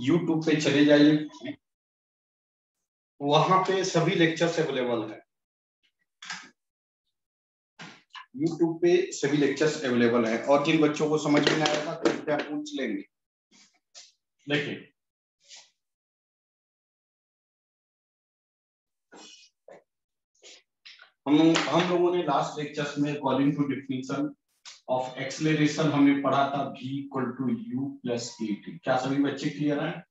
YouTube पे चले जाइए। वहाँ पे सभी लेक्चर्स अवेलेबल है। यूट्यूब पे सभी लेक्चर्स अवेलेबल है। और जिन बच्चों को समझ में नहीं आएगा तो क्या पूछ लेंगे। देखिए। हम हम लोगों ने लास्ट लेक्चर्स में according to definition of acceleration हमने पढ़ा था v equal to u plus a t क्या सभी बच्चे क्लियर हैं?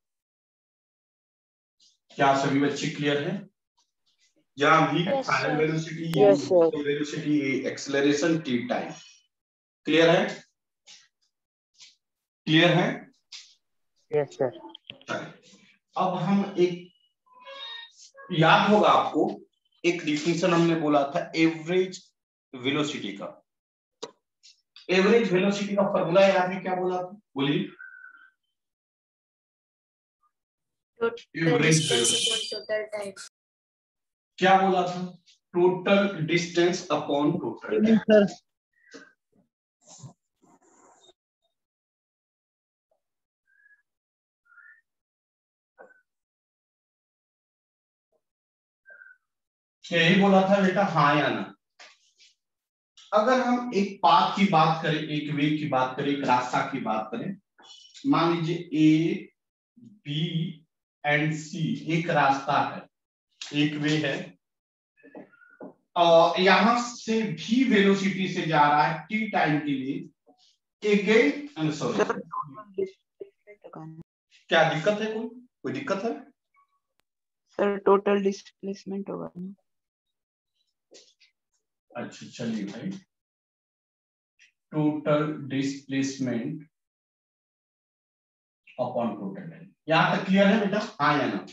क्या सभी बच्चे क्लियर हैं? जहाँ v final velocity velocity acceleration t time clear है? क्लियर है? यस सर अब हम एक याद होगा आपको एक डिफिनेशन हमने बोला था एवरेज वेलोसिटी का। एवरेज वेलोसिटी का फॉर्मूला याद है क्या बोला था? बोलिए। एवरेज क्या बोला था? Total distance upon total time यही बोला था बेटा हाँ या ना। अगर हम एक पाथ की बात करें, एक वे की बात करें, एक रास्ता की बात करें, मान लीजिए ए बी एंड सी एक रास्ता है, एक वे है और यहाँ से भी वेलोसिटी से जा रहा है टी टाइम के लिए अगेन सॉरी क्या दिक्कत है कोई? कोई दिक्कत है? सर टोटल डिस्प्लेसमेंट होगा अच्छा चलिए भाई। Total displacement upon total time यहाँ तक क्लियर है बेटा? हाँ या ना?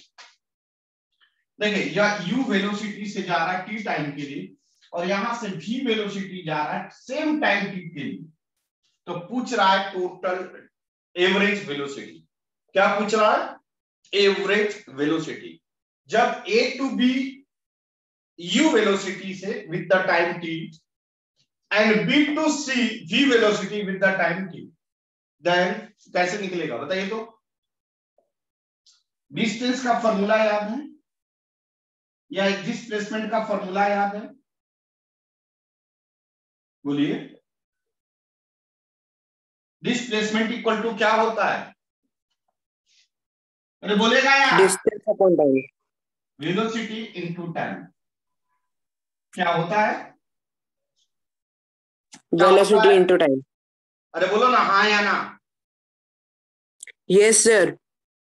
देखिए, यह यू वेलोसिटी से जा रहा है टी टाइम के लिए और यहाँ से भी वेलोसिटी जा रहा है सेम टाइम टी के लिए। तो पूछ रहा है टोटल एवरेज वेलोसिटी क्या पूछ रहा है? एवरेज वेलोसिटी जब A to B u velocity से with the time t and b to c v velocity with the time t. Then कैसे निकलेगा? बताइए तो। डिस्टेंस का फॉर्मूला याद है? या डिस्प्लेसमेंट का फॉर्मूला याद है? बोलिए। डिस्प्लेसमेंट इक्वल टू क्या होता है? अरे बोलेगा यार। Distance upon time velocity into time क्या होता है? वेलोसिटी इनटू टाइम अरे बोलो ना हाँ या ना? यस सर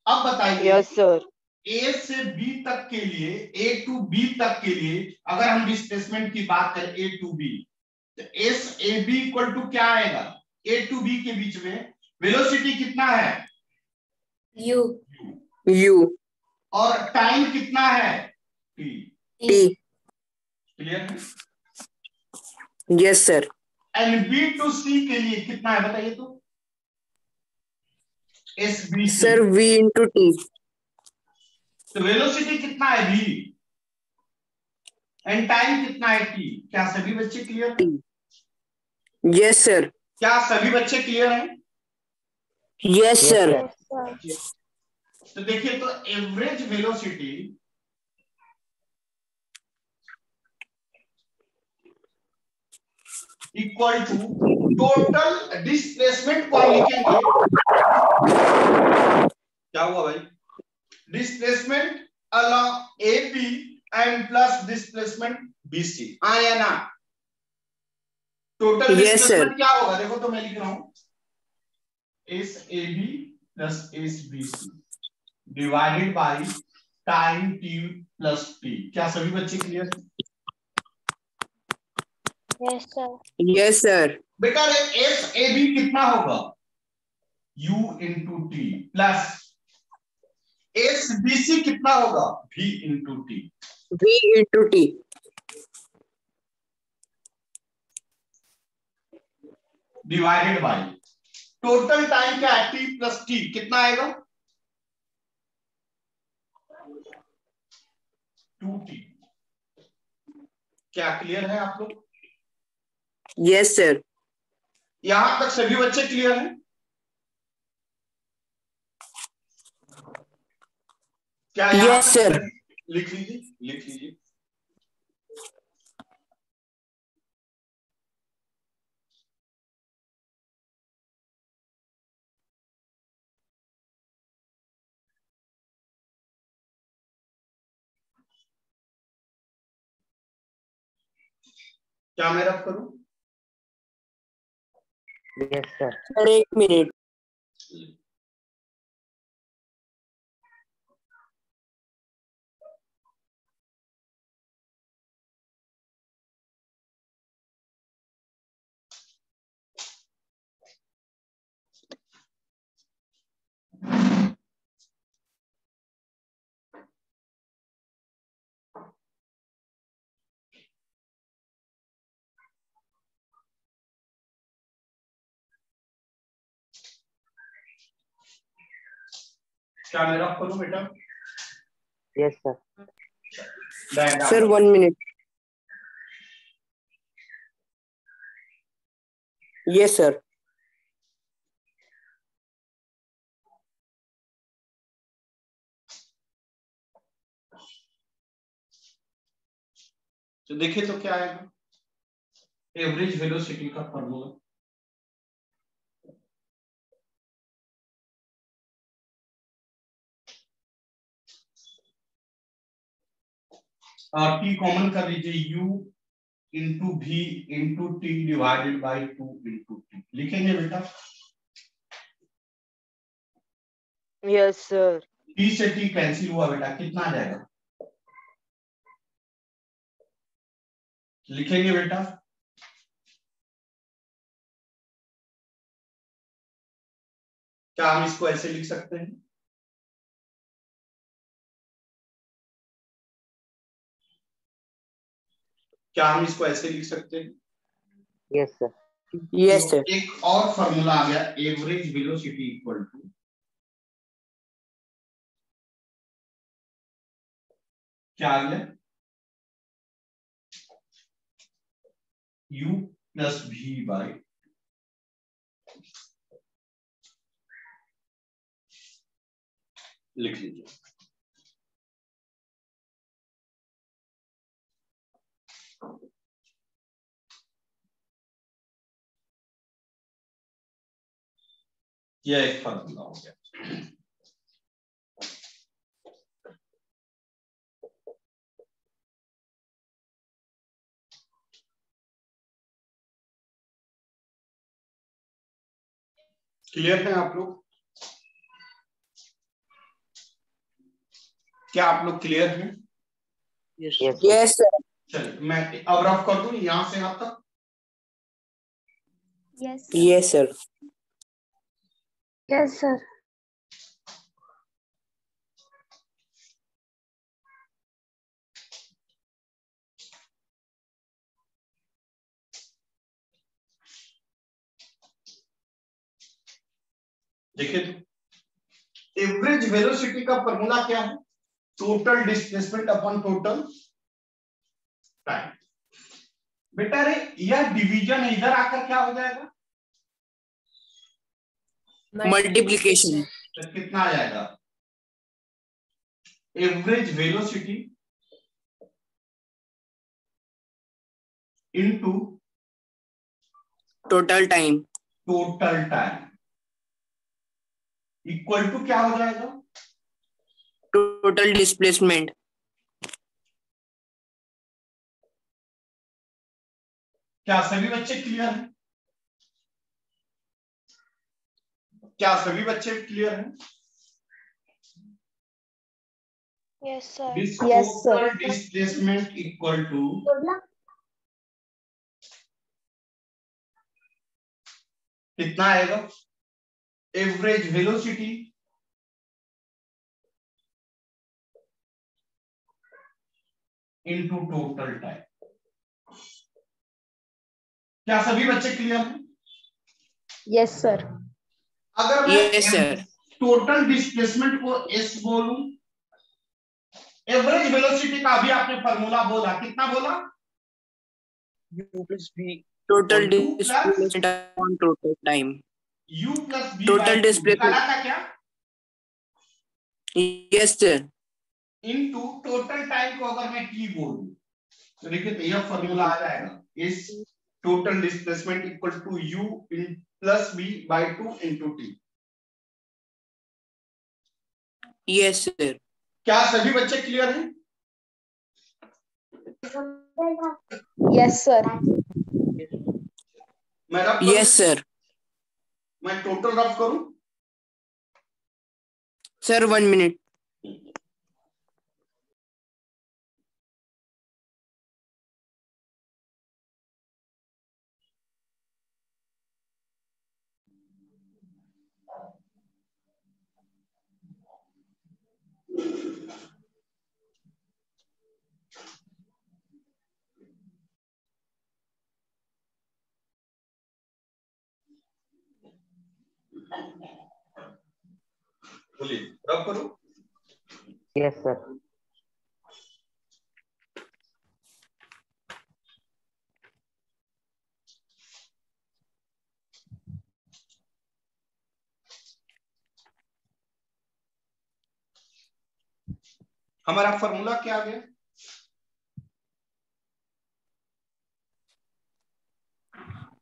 अब बताइए। यस सर ए से बी तक के लिए ए टू बी तक के लिए अगर हम डिस्प्लेसमेंट की बात करें ए टू बी तो S A B equal to क्या आएगा? ए टू बी के बीच में वेलोसिटी कितना है? यू यू और टाइम कितना है? टी टी क्लियर है yes sir and B to C के लिए कितना है बताइए तो? S B sir v into t तो वेलोसिटी कितना है वी एंड टाइम कितना है टी क्या सभी बच्चे क्लियर टी यस सर क्या सभी बच्चे क्लियर हैं? यस सर तो देखिए तो average velocity equal to total displacement को लिखेंगे क्या हुआ भाई? Displacement along A B and plus displacement B C हाँ या ना? टोटल Yes, डिस्प्लेसमेंट क्या होगा? देखो तो मैं लिख रहा हूँ। S A B plus S B C divided by time t plus t क्या सभी बच्चे clear yes sir yes sir बेटा एस ए बी कितना होगा? U into t plus S B C कितना होगा? V into t v into t divided by total time क्या है? टी प्लस टी कितना आएगा? टू टी क्या क्लियर है आप लोग? यस सर यहाँ तक सभी बच्चे क्लियर हैं? क्या Yes, sir. लिख लीजिए लिख लीजिए। क्या मैं रब करूँ? सर एक मिनट क्या मैं रब करूँ बेटा yes sir sir one minute yes sir तो देखिए तो क्या आएगा। एवरेज वेलोसिटी का फॉर्मूला टी कॉमन कर लीजिए u into v into t divided by two into t लिखेंगे बेटा? यस सर टी से टी कैंसिल हुआ बेटा कितना आ जाएगा? लिखेंगे बेटा? क्या हम इसको ऐसे लिख सकते हैं? क्या हम इसको ऐसे लिख सकते हैं? यस सर यस सर एक और फॉर्मूला आ गया एवरेज वेलोसिटी इक्वल टू क्या आ गया? U प्लस भी बाई लिख लीजिए। यह एक फॉर्मूला हो गया क्लियर है आप लोग? क्या आप लोग क्लियर हैं? यस यस सर चलिए मैं अब रफ कर दूँ यहाँ से यहाँ तक? Yes. Yes sir Yes, sir. देखिए एवरेज वेलोसिटी का फॉर्मूला क्या है? Total displacement upon total time बेटा रे यह डिवीज़न इधर आकर क्या हो जाएगा? मल्टीप्लीकेशन तो कितना आ जाएगा? Average velocity into total time total time equal to क्या हो जाएगा? टोटल डिस्प्लेसमेंट क्या सभी बच्चे क्लियर हैं? क्या सभी बच्चे क्लियर हैं? Yes, sir. yes, total displacement equal to कितना आएगा? Average velocity into total time क्या सभी बच्चे क्लियर हैं? Yes sir. अगर मैं Yes, टोटल डिस्प्लेसमेंट को एस बोलूँ एवरेज वेलोसिटी का अभी आपने फॉर्मूला बोला। कितना बोला? टोटल और two plus- displacement on total time u plus B Total displacement. का क्या? Yes sir into total time को अगर मैं टी बोल तो देखिए तो यह फॉर्मूला आ जाएगा। इस total displacement equal to u in plus B by two into t Yes, sir. क्या सभी बच्चे क्लियर हैं यस सर मैं रफ? Yes, sir. मैं टोटल रफ करूँ सर वन minute. बोलिए रब करो यस sir. हमारा फॉर्मूला क्या आ गया?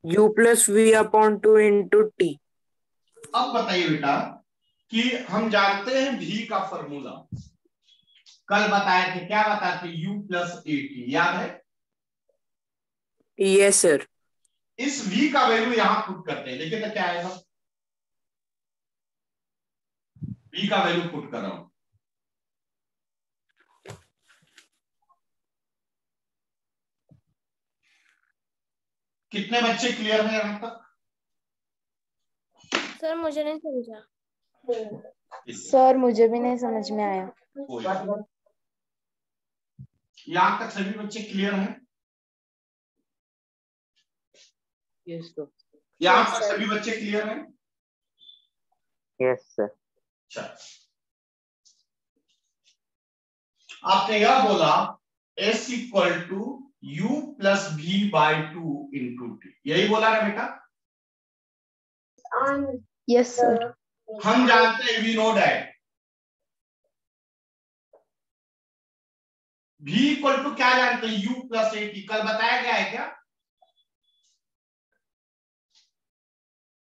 U plus V upon 2 into T. अब बताइए बेटा कि हम जानते हैं v का फॉर्मूला कल बताए थे क्या बताए थे? U प्लस ए टी याद है? Yes, सर इस v का वैल्यू यहाँ पुट करते हैं। देखिए तो क्या आएगा? V का वैल्यू पुट कर रहा हूँ। कितने बच्चे क्लियर हैं यहाँ तक? सर मुझे नहीं समझा। सर मुझे भी नहीं समझ में आया। यहाँ तक सभी बच्चे क्लियर हैं? Yes. यहाँ तक सभी बच्चे क्लियर हैं? Yes, sir. अच्छा। आपने यह बोला s equal to u plus v by two into t यही बोला ना बेटा? यस सर हम जानते हैं we know that v equal to क्या जानते हैं? u प्लस ए टी कल बताया गया है क्या?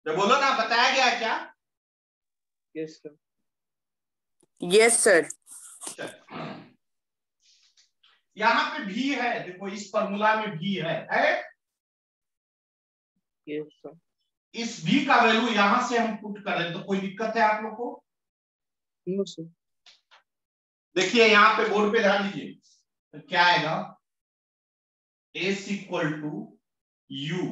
तो बोलो ना बताया गया है क्या? Yes sir. Yes, sir. यहाँ पे भी है देखो इस फॉर्मूला में भी है है? Yes, इस भी का वैल्यू यहाँ से हम पुट कर रहे तो कोई दिक्कत है आप लोग को? Sir. देखिए यहाँ पे बोर्ड पे ध्यान दीजिए तो क्या आएगा? एस इक्वल टू यू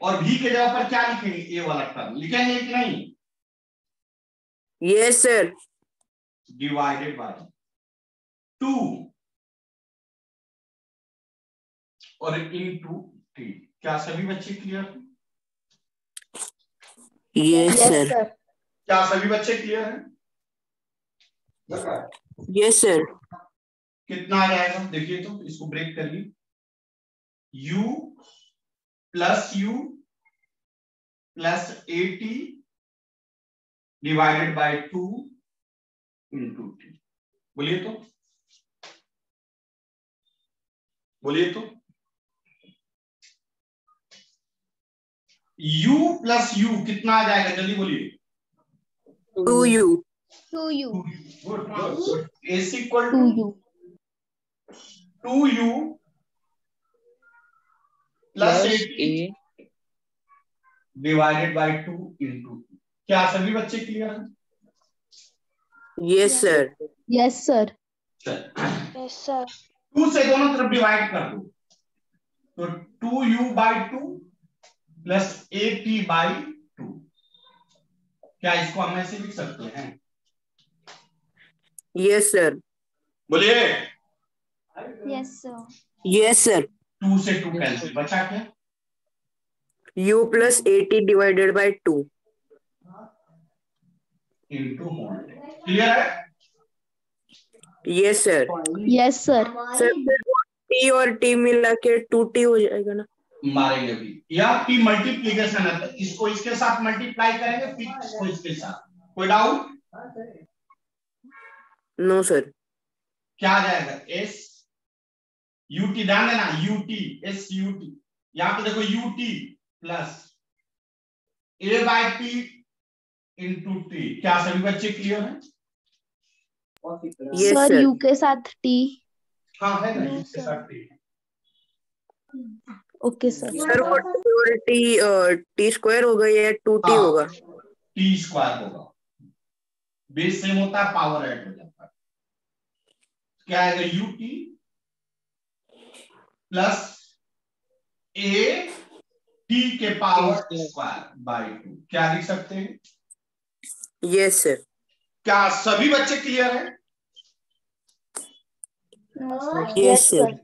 और भी के जगह पर क्या लिखेंगे? ए वाला टर्म लिखेंगे कि नहीं? Yes, sir. Divided by two और इनटू टी क्या सभी बच्चे क्लियर यस सर क्या सभी बच्चे क्लियर हैं? Yes, sir. कितना आ जाएगा? देखिए तो इसको ब्रेक करिए u plus u plus a t divided by two into t बोलिए तो। बोलिए तो। U प्लस यू कितना आ जाएगा? जल्दी बोलिए। Two u two u good S equal to two u two plus A. Divided by two into क्या सभी बच्चे क्लियर हैं? Yes, sir. Yes sir yes sir two से दोनों तरफ़ डिवाइड कर दो। तो two u by two plus a t by two. क्या इसको हम ऐसे लिख सकते हैं? यस सर बोलिए। Yes sir Yes, sir. Two से टू कैंसिल। बचा क्या? U plus 80 divided by 2. इंटू क्लियर है? Yes, sir. Yes sir Sir, T और T मिला के 2T हो जाएगा ना। मारेंगे भी। यह टी मल्टीप्लीकेशन है तो इसको इसके साथ मल्टीप्लाई करेंगे फिर इसको इसके साथ। कोई डाउट No, sir. क्या आ जाएगा? एस यूटी ध्यान देना यूटी एस यूटी यहाँ पे देखो ut plus a by t into t क्या सभी बच्चे क्लियर है? Yes, सर यू के साथ टी हाँ है ना इसके sir. साथ टी ओके सर सर वो टी टी स्क्वायर होगा या टू टी हाँ। होगा। टी स्क्वायर होगा। बेस सेम होता है पावर ऐड हो जाता है। क्या आएगा u t plus a t के पावर स्क्वायर बाय टू क्या लिख सकते हैं? यस सर क्या सभी बच्चे क्लियर है? यस सर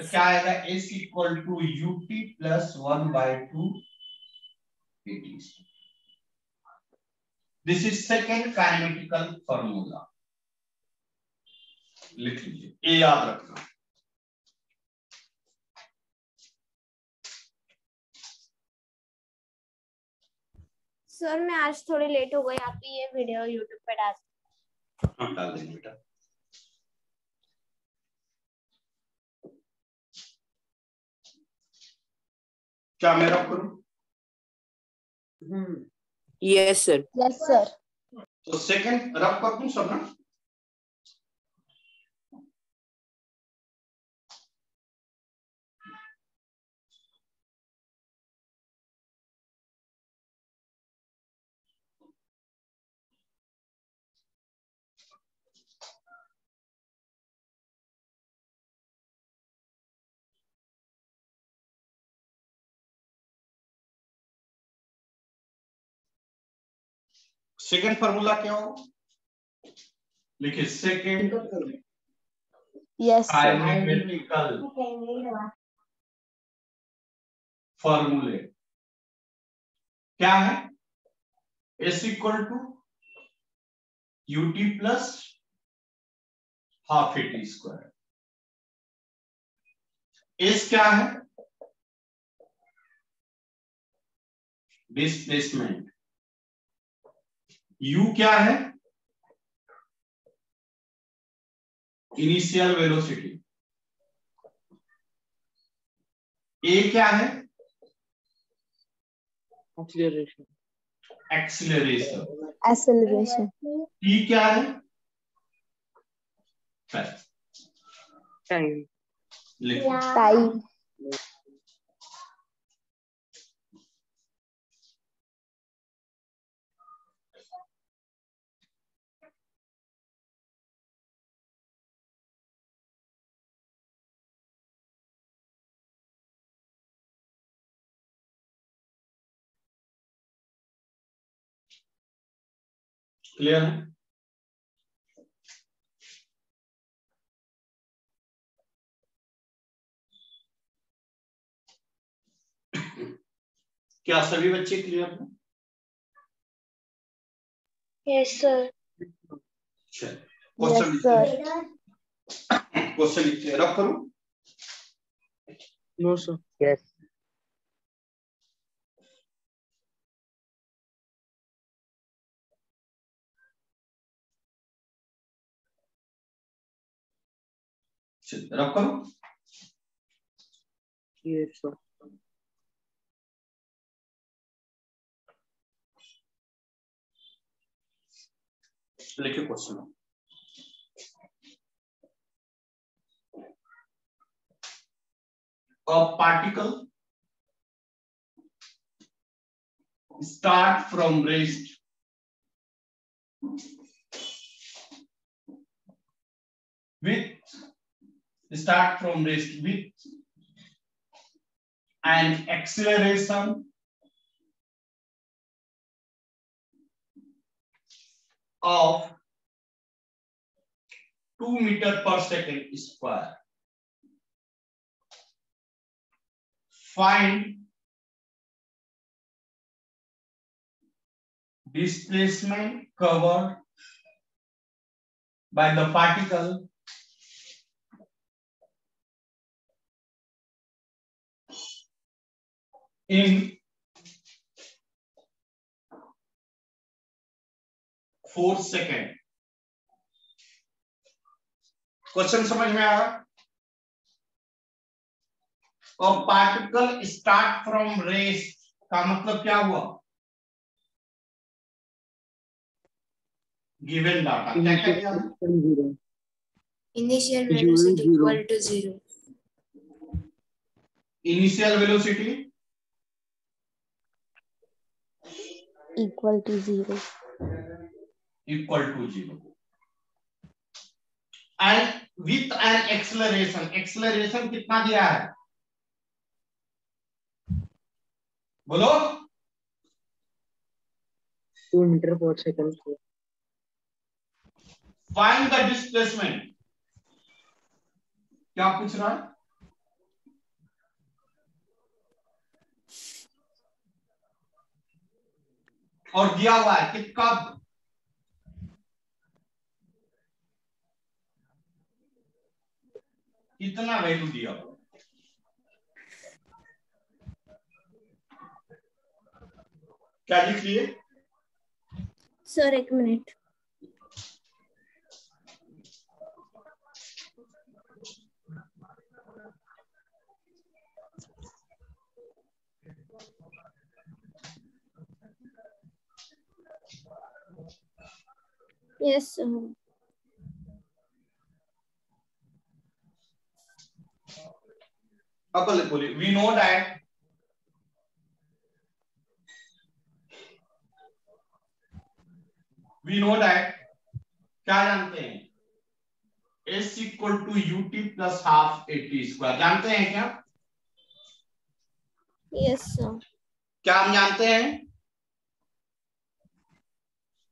तो क्या आएगा? S equal to u t plus one by two this is second kinetical formula लिख लीजिए। ए याद रखना। सर मैं आज थोड़ी लेट हो गई। आप ये वीडियो यूट्यूब पे डाल हाँ डाल देंगे बेटा। क्या मैं रब करूँ? यस सर यस सर तो सेकंड रब कर दूँ सब ना सेकंड फॉर्मूला क्या हो? लिखिए सेकेंड यस सर फॉर्मूले क्या है? S equal to UT plus half A T square S क्या है? डिस्प्लेसमेंट यू क्या है? इनिशियल वेलोसिटी ए क्या है? Acceleration. एक्सिलरेशन एक्सेलरेशन टी क्या है. लिखो टाइम क्लियर है क्या सभी बच्चे क्लियर हैं? यस सर क्वेश्चन क्वेश्चन लिखते रब करूँ No, sir. Yes. चलिए रख करो। लिखे question particle start from rest with start from rest with an acceleration. Of 2 meter per second square. Find displacement covered by the particle in four second. Question समझ में आया और पार्टिकल स्टार्ट फ्रॉम रेस्ट का मतलब क्या हुआ? Given data क्या क्या velocity zero. equal to zero. Initial velocity equal to zero. Equal to zero and with an acceleration acceleration कितना दिया है? बोलो। Two meter per second. sir. Find the displacement क्या पूछ रहा है? और दिया हुआ है कि कब? इतना वैल्यू दिया? हुआ क्या लिख लिए? सर एक मिनट यस सर अब बोले बोले we know that we know क्या जानते हैं? S equal to u t plus half a t square जानते हैं क्या? यस सर क्या हम जानते हैं?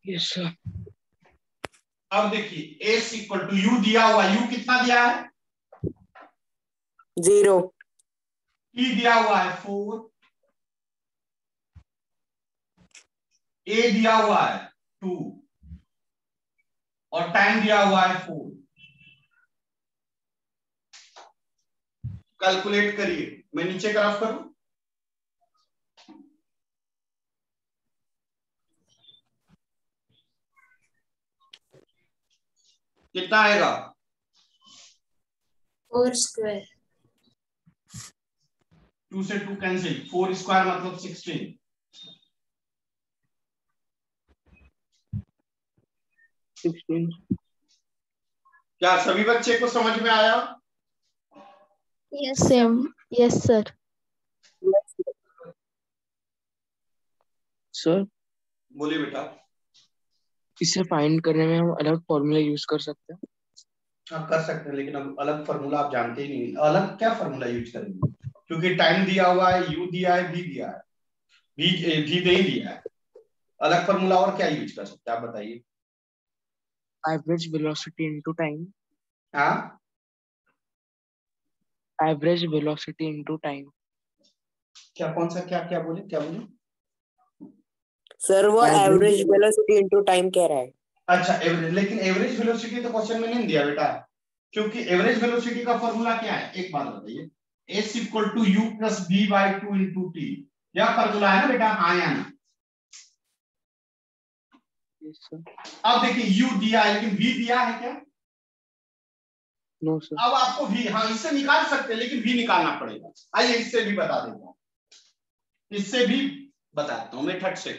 Yes, sir. अब देखिए एस इक्वल टू यू दिया हुआ यू कितना दिया है? ज़ीरो टी दिया हुआ है फोर ए दिया हुआ है टू और टाइम दिया हुआ है फोर कैलकुलेट करिए। मैं नीचे का रफ करूँ? कितना आएगा? Four square. टू से टू कैंसिल फोर स्क्वायर मतलब सिक्सटीन Sixteen. क्या सभी बच्चे को समझ में आया? Yes yes sir. सर बोलिए बेटा। इसे फाइंड करने में हम अलग फॉर्मूला यूज़ कर सकते हैं। हाँ कर सकते हैं लेकिन अब अलग फार्मूला आप जानते ही नहीं। अलग क्या फार्मूला यूज़ करेंगे? क्योंकि टाइम दिया हुआ है यू दिया है भी दिया है। भी भी नहीं दिया है। अलग फार्मूला और क्या यूज़ कर सकते हैं आप बताइए। एवरेज वेलोसिटी इनटू टाइम हाँ? एवरेज वेलोसिटी इनटू टाइम क्या कौन सा क्या क्या बोले क्या बोले? Sir वो average velocity into time कह रहा है। अच्छा एवरेज लेकिन एवरेज वेलोसिटी तो क्वेश्चन में नहीं दिया बेटा। क्योंकि एवरेज वेलोसिटी का फॉर्मूला क्या है? एक बात बताइए। S equal to u plus B by two into t यह फॉर्मूला है ना बेटा? हाँ या ना? अब देखिए यू दिया है लेकिन वी दिया है क्या? नो no, सर अब आपको भी हाँ इससे निकाल सकते हैं लेकिन भी निकालना पड़ेगा। आइए इससे भी बता देता हूँ। इससे भी बताता हूँ मैं थर्ड से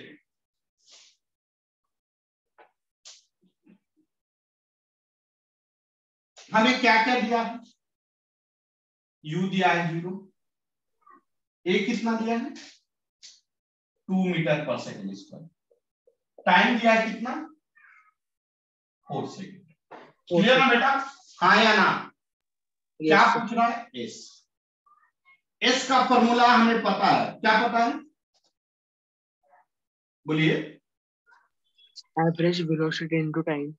हमें क्या क्या दिया? है यू दिया है ज़ीरो ए कितना दिया है? Two metre per second square time दिया है कितना? फोर सेकेंड क्लियर ना बेटा? हाँ या ना? क्या पूछ रहा है? एस एस का फॉर्मूला हमें पता है। क्या पता है? बोलिए। एवरेज वेलोसिटी इनटू टाइम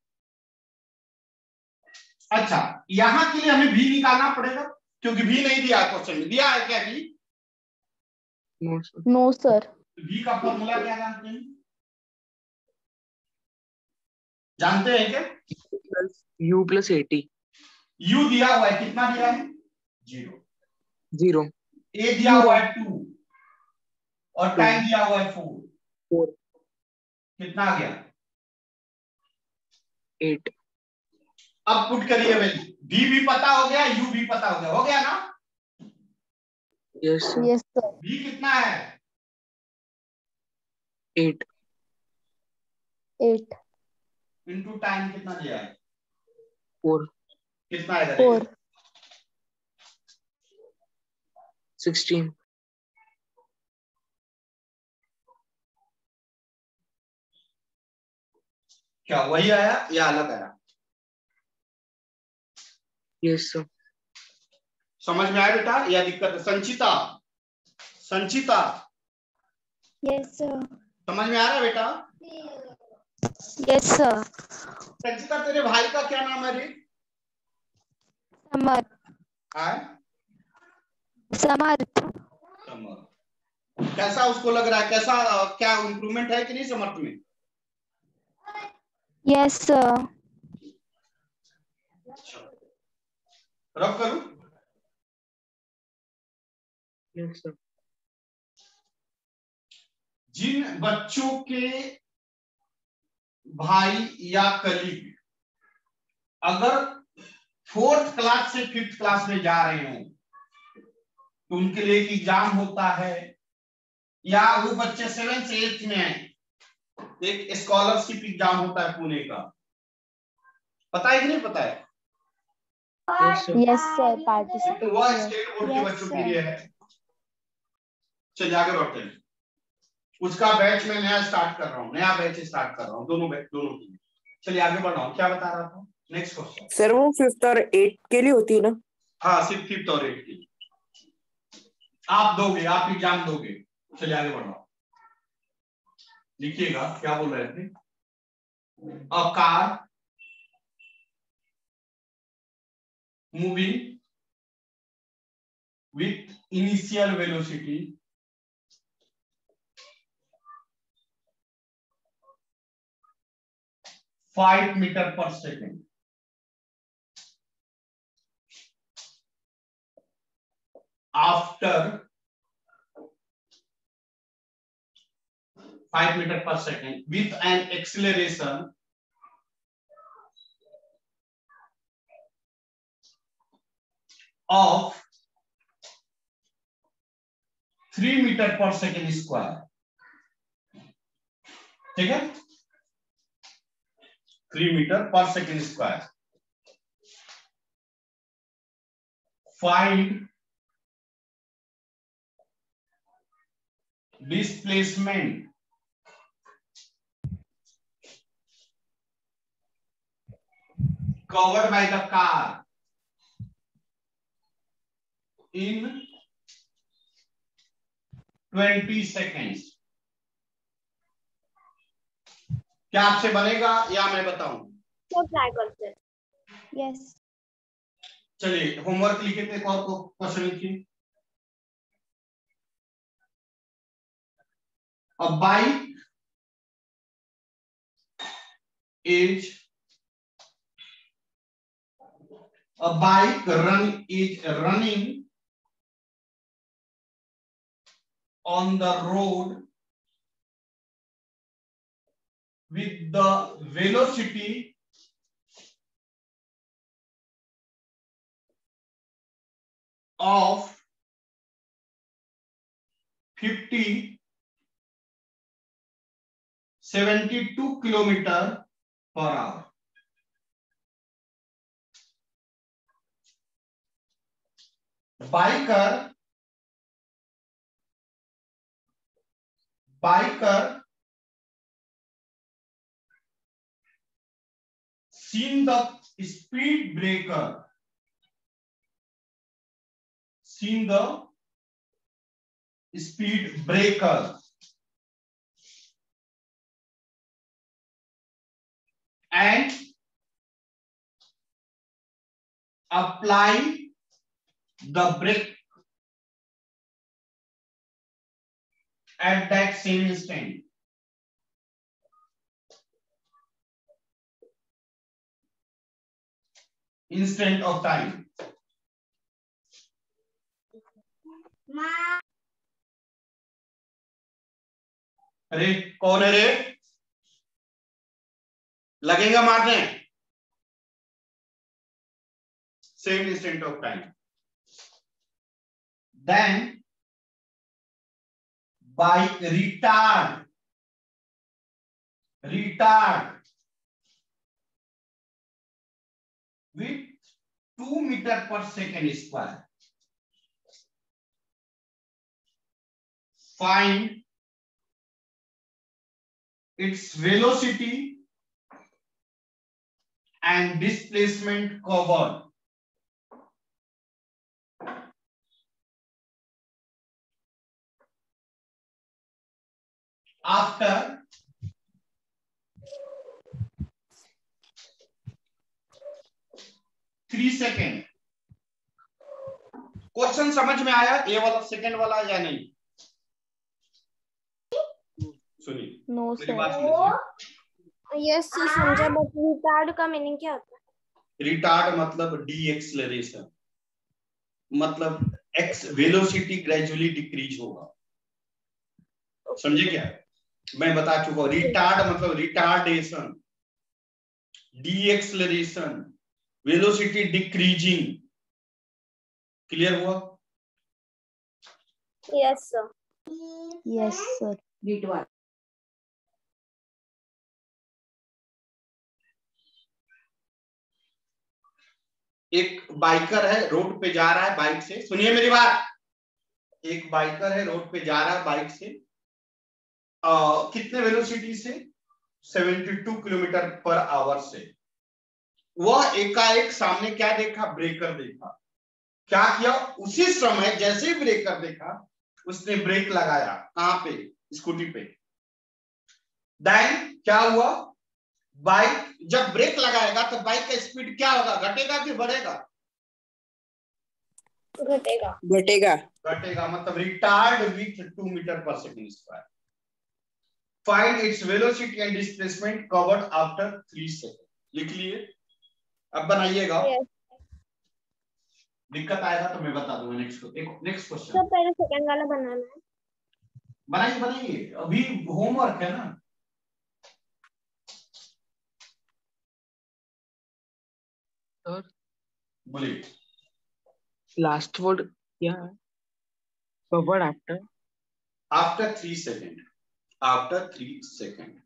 अच्छा यहाँ के लिए हमें भी निकालना पड़ेगा? क्योंकि भी नहीं दिया क्वेश्चन में दिया है क्या भी? नो सर भी का फॉर्मूला क्या जानते हैं? जानते हैं क्या? यू प्लस एटी यू दिया हुआ है कितना दिया है? ज़ीरो ज़ीरो ए दिया हुआ है टू और टाइम दिया हुआ है फोर फोर कितना आ गया? एट अब पुट करिए वैल्यू डी भी पता हो गया यू भी पता हो गया। हो गया ना? यस यस सर बी कितना है? एट एट इनटू टाइम कितना दिया है? फोर कितना आएगा फोर सिक्सटीन क्या वही आया या अलग आया? यस सर समझ में आया बेटा? या दिक्कत है? संचिता। संचिता। यस सर समझ में आ रहा बेटा? यस सर संचिता तेरे भाई का क्या नाम है रे? समर्थ आए समर्थ समर। कैसा उसको लग रहा है? कैसा क्या इम्प्रूवमेंट है कि नहीं समर्थ में? यस सर रब करूँ? जिन बच्चों के भाई या कलीग अगर फोर्थ क्लास से फिफ्थ क्लास में जा रहे हो तो उनके लिए एक एग्ज़ाम होता है या वो बच्चे सेवन से एट्थ में आए तो एक स्कॉलरशिप एग्ज़ाम होता है पुणे का। पता है कि नहीं पता है? यस सर यस सर वह पार्टिसिपेट स्टेट बोर्ड के Yes, बच्चों के sir. लिए है चलिए आगे बढ़ते हैं। उसका बैच मैं नया स्टार्ट कर रहा हूँ नया बैच स्टार्ट कर रहा हूँ। दोनों बैच दोनों के लिए चलिए आगे बढ़ रहा हूँ क्या बता रहा था? नेक्स्ट क्वेश्चन सर वो फिफ्थ और एट के लिए होती है ना? हाँ सिर्फ़ फिफ्थ और एट की आप दोगे आप एग्ज़ाम दोगे। चलिए आगे बढ़ रहा लिखिएगा क्या बोल रहे थे? A car moving with initial velocity five meter per second. After five meter per second with an acceleration of three metre per second square ठीक है? Three metre per second square find displacement covered by the car. In 20 seconds. क्या आपसे बनेगा या मैं बताऊँ? Try करते yes चलिए होमवर्क लिखे थे और क्वेश्चन लिखिए A bike is a bike run is running on the road with the velocity of 50 72 kilometer per hour biker biker seen the speed breaker seen the speed breaker and apply the brake at that same instant. Instant of time. अरे कौन है रे लगेगा मारने same instant of time then by retard retard with 2 meter per second square. Find its velocity and displacement covered after three second question समझ में आया? ए वाला सेकेंड वाला या नहीं? सुनिए। नो यस समझा बट रिटार्ड का मीनिंग क्या होता है? रिटार्ड मतलब डी एक्सलरेशन मतलब एक्स वेलोसिटी ग्रेजुअली डिक्रीज होगा। समझे क्या? मैं बता चुका हूँ रिटार्ड मतलब retardation deceleration velocity decreasing clear हुआ यस सर यस सर एक बाइकर है रोड पे जा रहा है बाइक से। सुनिए मेरी बात। एक बाइकर है रोड पे जा रहा है बाइक से। आ, कितने वेलोसिटी से? 72 किलोमीटर पर आवर से। वह एकाएक सामने क्या देखा? ब्रेकर देखा। क्या किया? उसी समय जैसे ही ब्रेकर देखा उसने ब्रेक लगाया। कहाँ पे? स्कूटी पे। देन क्या हुआ? बाइक जब ब्रेक लगाएगा तो बाइक का स्पीड क्या होगा? घटेगा कि बढ़ेगा? घटेगा। घटेगा। घटेगा मतलब retard with two metre per second square find its velocity and displacement covered after three second लिख लिए। अब बनाइएगा। Yes. दिक्कत आएगा तो मैं बता दूँगा नेक्स्ट को। नेक्स्ट सर क्वेश्चन पहले सेकंड वाला बनाना है। बनाइए बनाइए। अभी होमवर्क है ना। सर बोलिए। लास्ट वर्ड क्या है? Covered after after three second after three second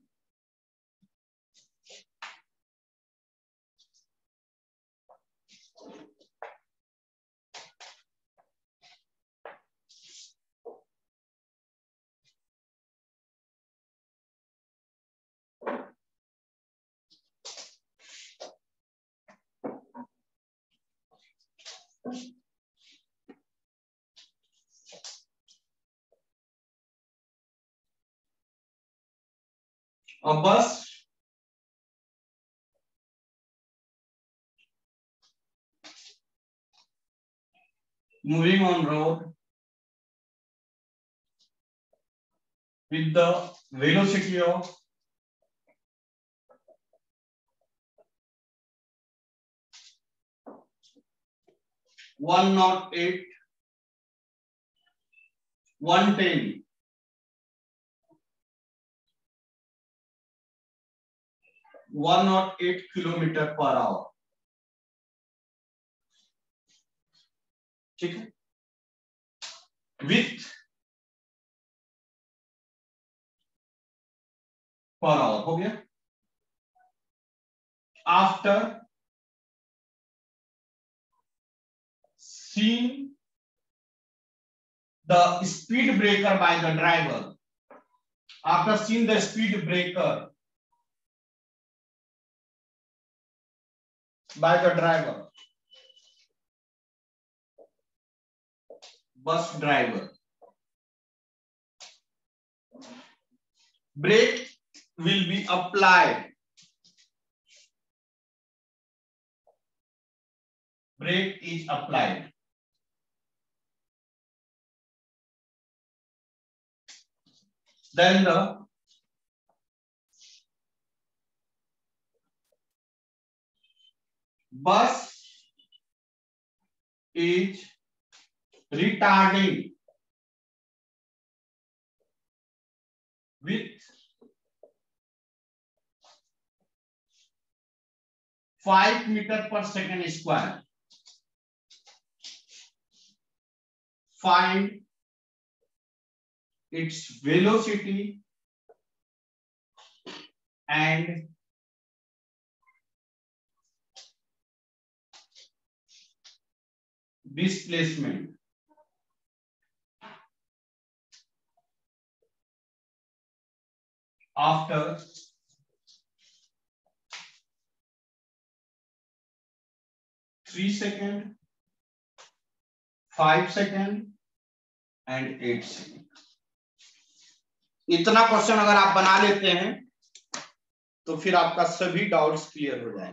अब bus moving on road with the velocity of one nought eight one ten 108 kilometre per hour ठीक है? विथ पर आवर हो गया? After seen the speed breaker by the driver after seen the speed breaker by the driver bus driver brake will be applied brake is applied then the bus is retarding with five metre per second square find its velocity and displacement after three second, five second and eight second. इतना question अगर आप बना लेते हैं तो फिर आपका सभी डाउट्स क्लियर हो जाएँगे